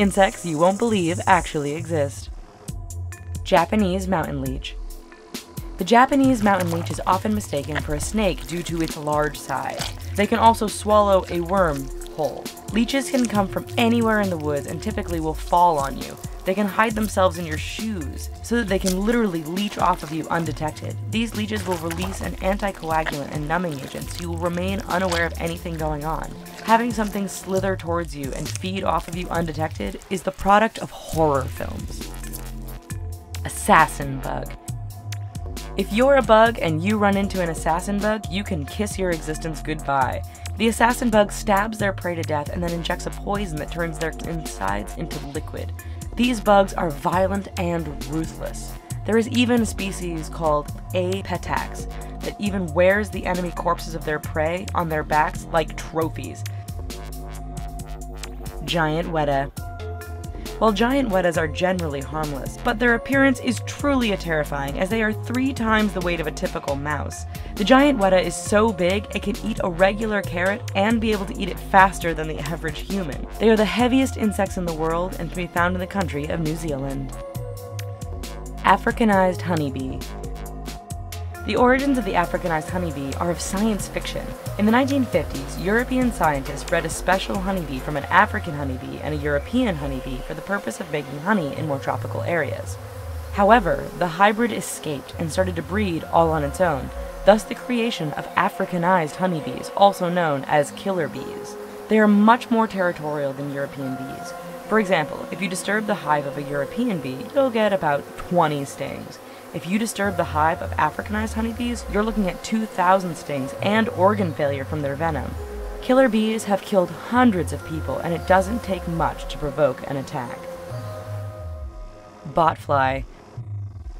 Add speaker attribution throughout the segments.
Speaker 1: Insects you won't believe actually exist. Japanese mountain leech. The Japanese mountain leech is often mistaken for a snake due to its large size. They can also swallow a worm whole. Leeches can come from anywhere in the woods and typically will fall on you. They can hide themselves in your shoes so that they can literally leech off of you undetected. These leeches will release an anticoagulant and numbing agent so you will remain unaware of anything going on. Having something slither towards you and feed off of you undetected is the product of horror films. Assassin bug. If you're a bug and you run into an assassin bug, you can kiss your existence goodbye. The assassin bug stabs their prey to death and then injects a poison that turns their insides into liquid. These bugs are violent and ruthless. There is even a species called Apetax that even wears the enemy corpses of their prey on their backs like trophies. Giant Weta. While giant wetas are generally harmless, but their appearance is truly terrifying as they are three times the weight of a typical mouse. The giant weta is so big it can eat a regular carrot and be able to eat it faster than the average human. They are the heaviest insects in the world and can be found in the country of New Zealand. Africanized honeybee. The origins of the Africanized honeybee are of science fiction. In the 1950s, European scientists bred a special honeybee from an African honeybee and a European honeybee for the purpose of making honey in more tropical areas. However, the hybrid escaped and started to breed all on its own, thus the creation of Africanized honeybees, also known as killer bees. They are much more territorial than European bees. For example, if you disturb the hive of a European bee, you'll get about 20 stings. If you disturb the hive of Africanized honeybees, you're looking at 2,000 stings and organ failure from their venom. Killer bees have killed hundreds of people, and it doesn't take much to provoke an attack. Botfly.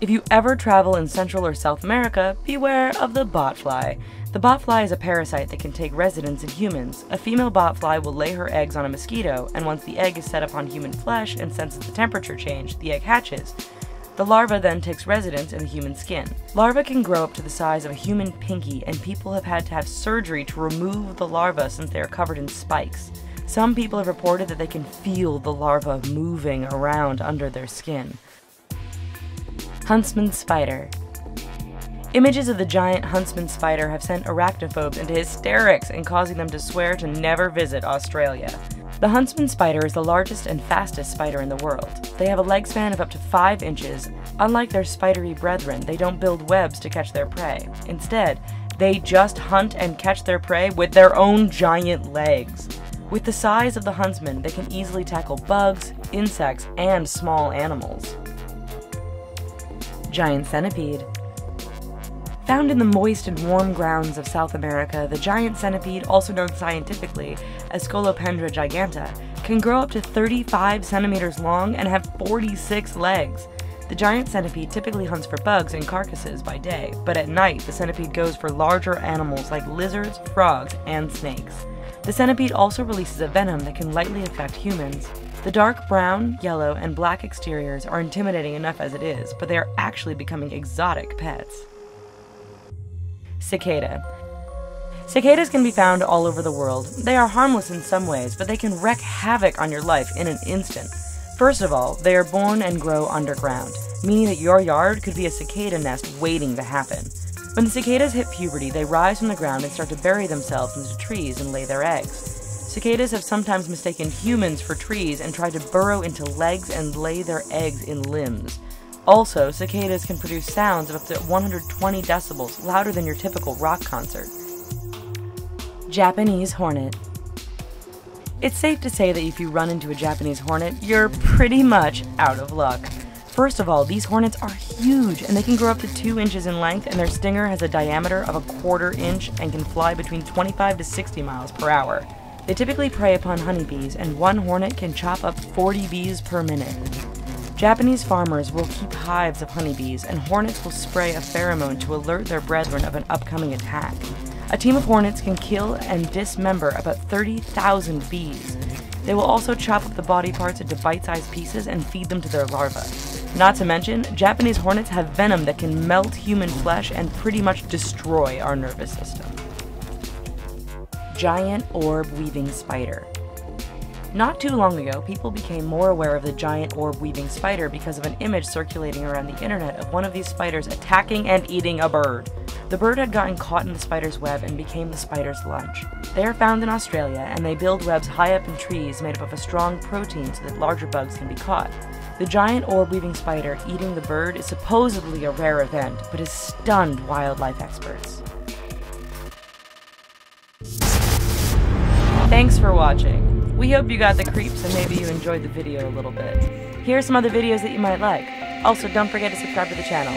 Speaker 1: If you ever travel in Central or South America, beware of the botfly. The botfly is a parasite that can take residence in humans. A female botfly will lay her eggs on a mosquito, and once the egg is set upon human flesh and senses the temperature change, the egg hatches. The larva then takes residence in the human skin. Larvae can grow up to the size of a human pinky, and people have had to have surgery to remove the larva since they are covered in spikes. Some people have reported that they can feel the larva moving around under their skin. Huntsman Spider Images of the giant huntsman spider have sent arachnophobes into hysterics and causing them to swear to never visit Australia. The huntsman spider is the largest and fastest spider in the world. They have a leg span of up to 5 inches. Unlike their spidery brethren, they don't build webs to catch their prey. Instead, they just hunt and catch their prey with their own giant legs. With the size of the huntsman, they can easily tackle bugs, insects, and small animals. Giant centipede. Found in the moist and warm grounds of South America, the giant centipede, also known scientifically as Scolopendra giganta, can grow up to 35 centimeters long and have 46 legs. The giant centipede typically hunts for bugs and carcasses by day, but at night the centipede goes for larger animals like lizards, frogs, and snakes. The centipede also releases a venom that can lightly affect humans. The dark brown, yellow, and black exteriors are intimidating enough as it is, but they are actually becoming exotic pets. Cicada. Cicadas can be found all over the world. They are harmless in some ways, but they can wreak havoc on your life in an instant. First of all, they are born and grow underground, meaning that your yard could be a cicada nest waiting to happen. When the cicadas hit puberty, they rise from the ground and start to bury themselves into trees and lay their eggs. Cicadas have sometimes mistaken humans for trees and tried to burrow into legs and lay their eggs in limbs. Also, cicadas can produce sounds of up to 120 decibels, louder than your typical rock concert. Japanese Hornet It's safe to say that if you run into a Japanese hornet, you're pretty much out of luck. First of all, these hornets are huge and they can grow up to 2 inches in length and their stinger has a diameter of a quarter inch and can fly between 25 to 60 miles per hour. They typically prey upon honeybees and one hornet can chop up 40 bees per minute. Japanese farmers will keep hives of honeybees, and hornets will spray a pheromone to alert their brethren of an upcoming attack. A team of hornets can kill and dismember about 30,000 bees. They will also chop up the body parts into bite sized pieces and feed them to their larvae. Not to mention, Japanese hornets have venom that can melt human flesh and pretty much destroy our nervous system. Giant orb weaving spider. Not too long ago, people became more aware of the giant orb weaving spider because of an image circulating around the internet of one of these spiders attacking and eating a bird. The bird had gotten caught in the spider's web and became the spider's lunch. They are found in Australia and they build webs high up in trees made up of a strong protein so that larger bugs can be caught. The giant orb weaving spider eating the bird is supposedly a rare event, but has stunned wildlife experts. Thanks for watching. We hope you got the creeps and maybe you enjoyed the video a little bit. Here are some other videos that you might like. Also, don't forget to subscribe to the channel.